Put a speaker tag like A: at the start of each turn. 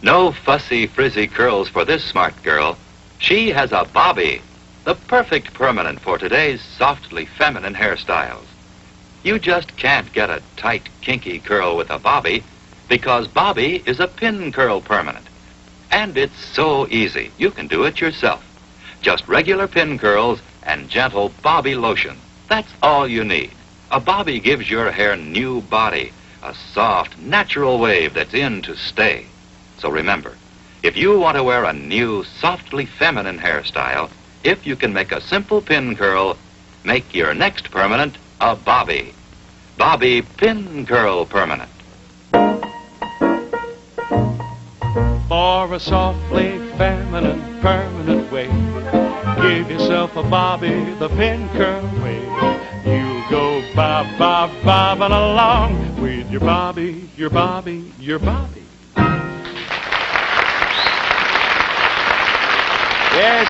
A: No fussy, frizzy curls for this smart girl. She has a Bobbi, the perfect permanent for today's softly feminine hairstyles. You just can't get a tight, kinky curl with a Bobbi because Bobbi is a pin curl permanent. And it's so easy. You can do it yourself. Just regular pin curls and gentle Bobbi lotion. That's all you need. A Bobbi gives your hair new body, a soft, natural wave that's in to stay. So remember, if you want to wear a new, softly feminine hairstyle, if you can make a simple pin curl, make your next permanent a Bobbi. Bobbi Pin Curl Permanent.
B: For a softly feminine permanent wave, give yourself a Bobbi the pin curl wave. You'll go bob, bob, bobbing along with your Bobbi, your Bobbi, your Bobbi. Yes.